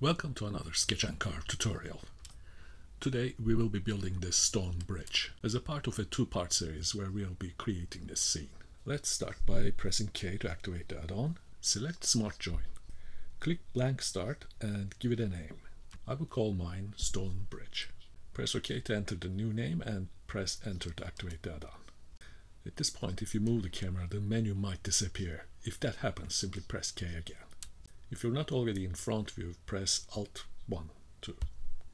Welcome to another Sketch and Carve tutorial. Today we will be building this stone bridge as a part of a two-part series where we'll be creating this scene. Let's start by pressing K to activate the add-on, select Smart Join, click blank start and give it a name. I will call mine Stone Bridge. Press OK to enter the new name and press enter to activate the add-on. At this point if you move the camera the menu might disappear. If that happens simply press K again. If you're not already in front view press Alt 1 to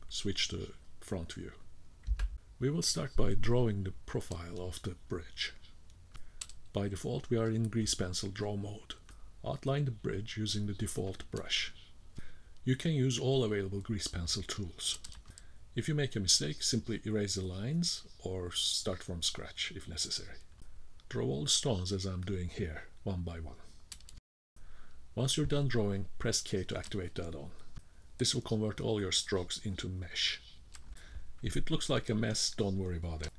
switch to front view. We will start by drawing the profile of the bridge. By default we are in grease pencil draw mode. Outline the bridge using the default brush. You can use all available grease pencil tools. If you make a mistake, simply erase the lines or start from scratch if necessary. Draw all the stones as I'm doing here, one by one. Once you're done drawing, press K to activate the add-on. This will convert all your strokes into mesh. If it looks like a mess, don't worry about it.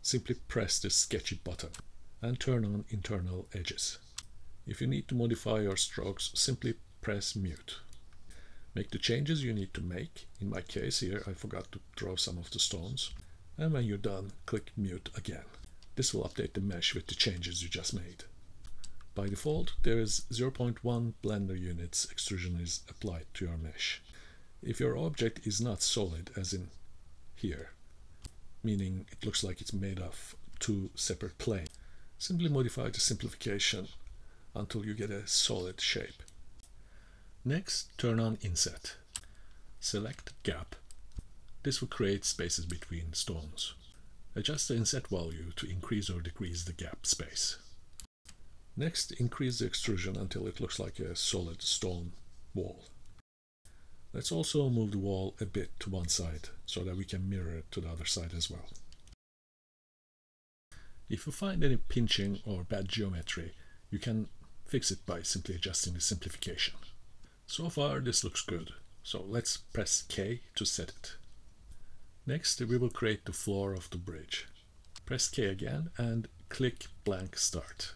Simply press the sketchy button and turn on internal edges. If you need to modify your strokes, simply press mute. Make the changes you need to make. In my case here, I forgot to draw some of the stones. And when you're done, click mute again. This will update the mesh with the changes you just made. By default, there is 0.1 Blender units extrusion is applied to your mesh. If your object is not solid, as in here, meaning it looks like it's made of two separate planes. Simply modify the simplification until you get a solid shape. Next, turn on Inset. Select Gap. This will create spaces between stones. Adjust the inset value to increase or decrease the gap space. Next, increase the extrusion until it looks like a solid stone wall. Let's also move the wall a bit to one side so that we can mirror it to the other side as well. If you find any pinching or bad geometry, you can fix it by simply adjusting the simplification. So far this looks good, so let's press K to set it. Next we will create the floor of the bridge. Press K again and click blank start.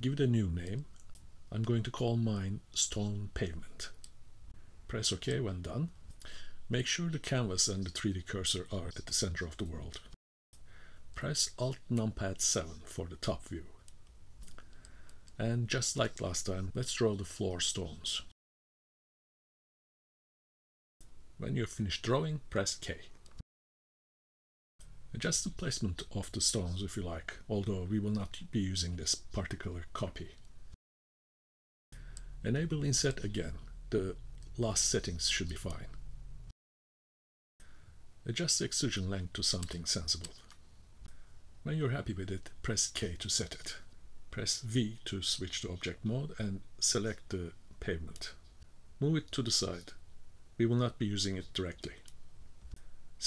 Give it a new name. I'm going to call mine stone pavement. Press OK when done. Make sure the canvas and the 3D cursor are at the center of the world. Press Alt numpad 7 for the top view. And just like last time, let's draw the floor stones. When you're finished drawing, press K. Adjust the placement of the stones if you like, although we will not be using this particular copy. Enable inset again. The last settings should be fine. Adjust the extrusion length to something sensible. When you're happy with it, press K to set it. Press V to switch to object mode and select the pavement. Move it to the side. We will not be using it directly.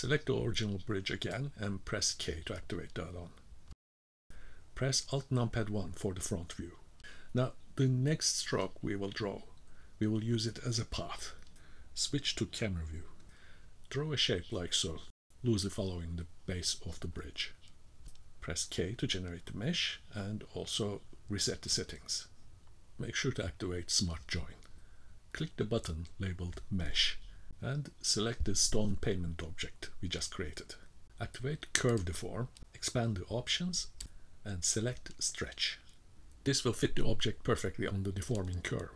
Select the original bridge again and press K to activate the add-on. Press Alt numpad 1 for the front view. Now the next stroke we will draw we will use it as a path. Switch to camera view. Draw a shape like so, loosely following the base of the bridge. Press K to generate the mesh and also reset the settings. Make sure to activate Smart Join. Click the button labeled Mesh and select the stone pavement object we just created. Activate Curve Deform, expand the options and select Stretch. This will fit the object perfectly on the deforming curve.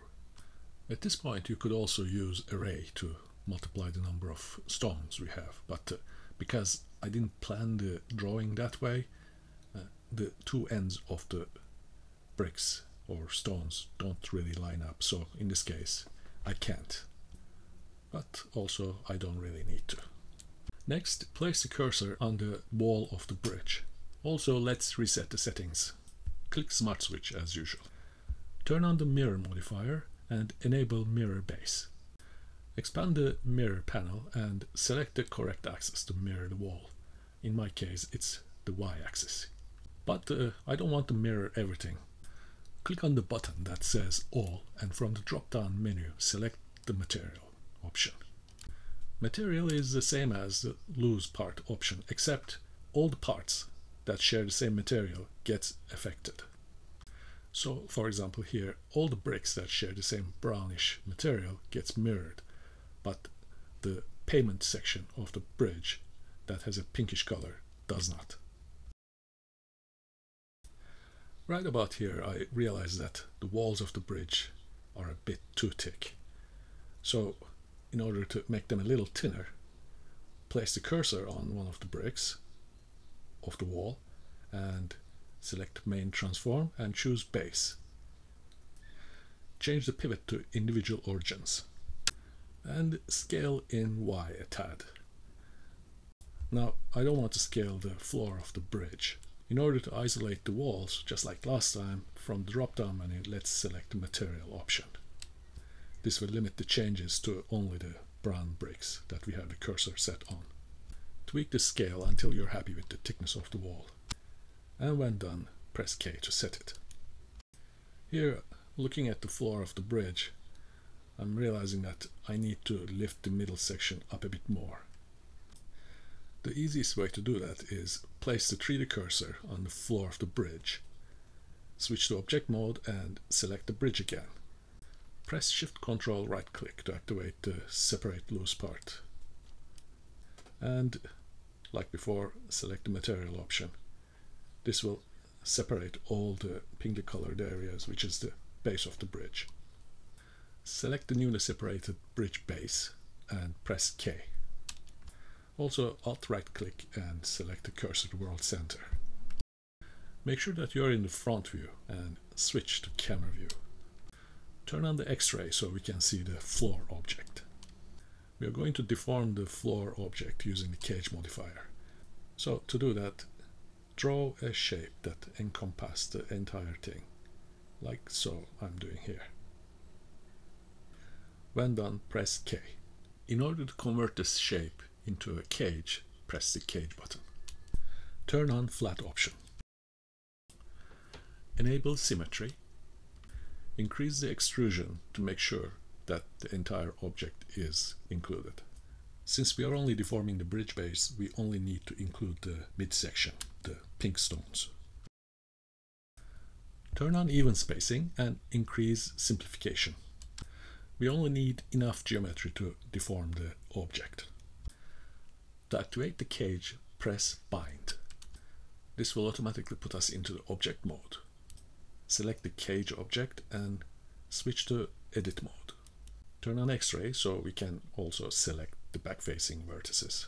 At this point you could also use array to multiply the number of stones we have, but uh, because I didn't plan the drawing that way, uh, the two ends of the bricks or stones don't really line up, so in this case I can't. But also I don't really need to. Next, place the cursor on the wall of the bridge. Also, let's reset the settings. Click Smart Switch as usual. Turn on the mirror modifier and enable mirror base. Expand the mirror panel and select the correct axis to mirror the wall. In my case, it's the y-axis. But uh, I don't want to mirror everything. Click on the button that says All and from the drop-down menu select the Material option. Material is the same as the lose Part option, except all the parts that share the same material gets affected. So, for example, here, all the bricks that share the same brownish material gets mirrored, but the pavement section of the bridge that has a pinkish color does not. Right about here I realized that the walls of the bridge are a bit too thick. So in order to make them a little thinner, place the cursor on one of the bricks of the wall and select main transform and choose base. Change the pivot to individual origins and scale in Y a tad. Now I don't want to scale the floor of the bridge. In order to isolate the walls, just like last time, from the drop-down menu let's select the material option. This will limit the changes to only the brown bricks that we have the cursor set on. Tweak the scale until you're happy with the thickness of the wall. And when done, press K to set it. Here, looking at the floor of the bridge, I'm realizing that I need to lift the middle section up a bit more. The easiest way to do that is place the 3D cursor on the floor of the bridge, switch to object mode and select the bridge again. Press Shift Control right click to activate the separate loose part. And like before, select the material option. This will separate all the pinkly colored areas, which is the base of the bridge. Select the newly separated bridge base and press K. Also Alt right click and select the cursor to world center. Make sure that you're in the front view and switch to camera view. Turn on the X-ray so we can see the floor object. We are going to deform the floor object using the cage modifier. So to do that, draw a shape that encompasses the entire thing, like so I'm doing here. When done, press K. In order to convert this shape into a cage, press the cage button. Turn on flat option. Enable symmetry. Increase the extrusion to make sure that the entire object is included. Since we are only deforming the bridge base, we only need to include the midsection, the pink stones. Turn on even spacing and increase simplification. We only need enough geometry to deform the object. To activate the cage, press Bind. This will automatically put us into the object mode. Select the cage object and switch to edit mode. Turn on X-ray so we can also select the back-facing vertices.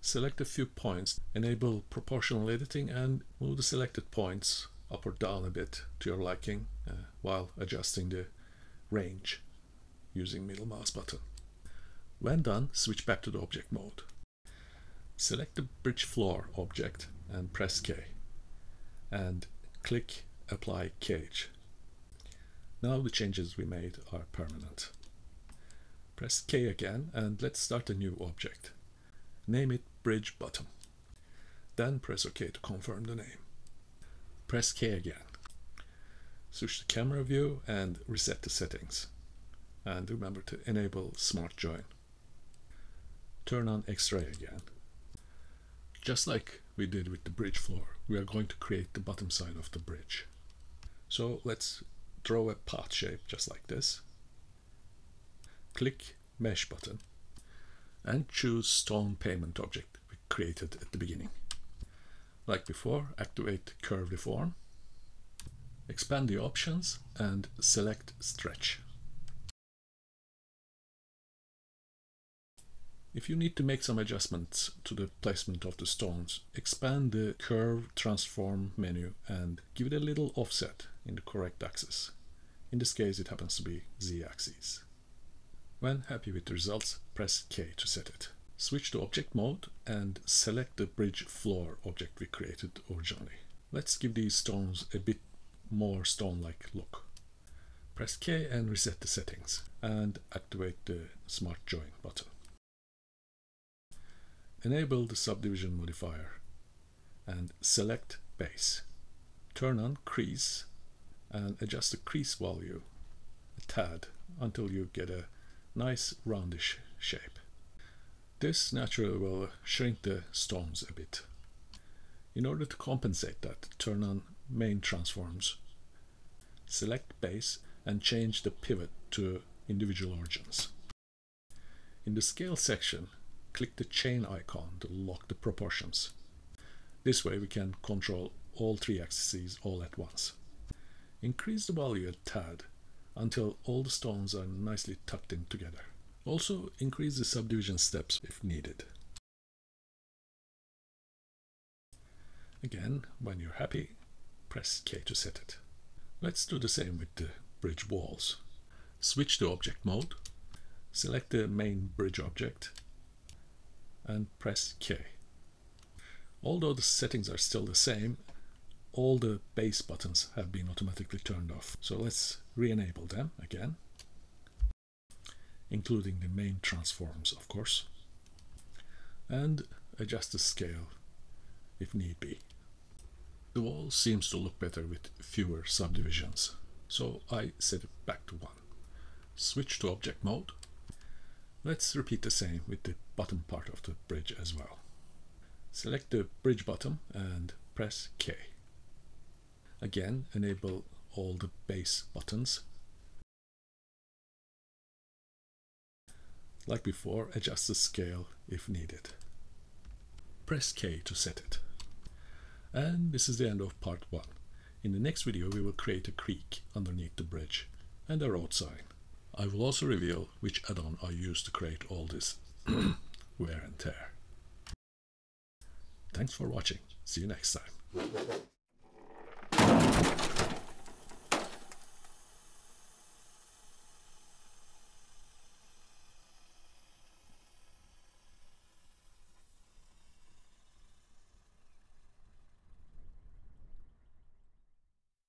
Select a few points, enable proportional editing and move the selected points up or down a bit to your liking uh, while adjusting the range using middle mouse button. When done, switch back to the object mode. Select the bridge floor object and press K and click apply cage. Now the changes we made are permanent. Press K again and let's start a new object. Name it bridge bottom. Then press OK to confirm the name. Press K again. Switch to camera view and reset the settings. And remember to enable smart join. Turn on X-ray again. Just like we did with the bridge floor, we are going to create the bottom side of the bridge. So let's draw a path shape just like this. Click Mesh button and choose Stone Pavement object we created at the beginning. Like before, activate Curve Deform, expand the options and select Stretch. If you need to make some adjustments to the placement of the stones, expand the Curve Transform menu and give it a little offset in the correct axis. In this case it happens to be Z-axis. When happy with the results, press K to set it. Switch to object mode and select the bridge floor object we created originally. Let's give these stones a bit more stone-like look. Press K and reset the settings and activate the Smart Join button. Enable the subdivision modifier and select base. Turn on crease and adjust the crease value a tad until you get a nice roundish shape. This naturally will shrink the stones a bit. In order to compensate that, turn on main transforms Select base and change the pivot to individual origins. In the scale section, click the chain icon to lock the proportions. This way we can control all three axes all at once. Increase the value a tad until all the stones are nicely tucked in together. Also increase the subdivision steps if needed. Again, when you're happy, press K to set it. Let's do the same with the bridge walls. Switch to object mode, select the main bridge object and press K. Although the settings are still the same, all the base buttons have been automatically turned off. So let's re-enable them again, including the main transforms, of course, and adjust the scale if need be. The wall seems to look better with fewer subdivisions, so I set it back to 1. Switch to object mode. Let's repeat the same with the bottom part of the bridge as well. Select the bridge bottom and press K. Again, enable all the base buttons. Like before, adjust the scale if needed. Press K to set it. And this is the end of part 1. In the next video we will create a creek underneath the bridge and a road sign. I will also reveal which add-on I used to create all this wear and tear. Thanks for watching. See you next time.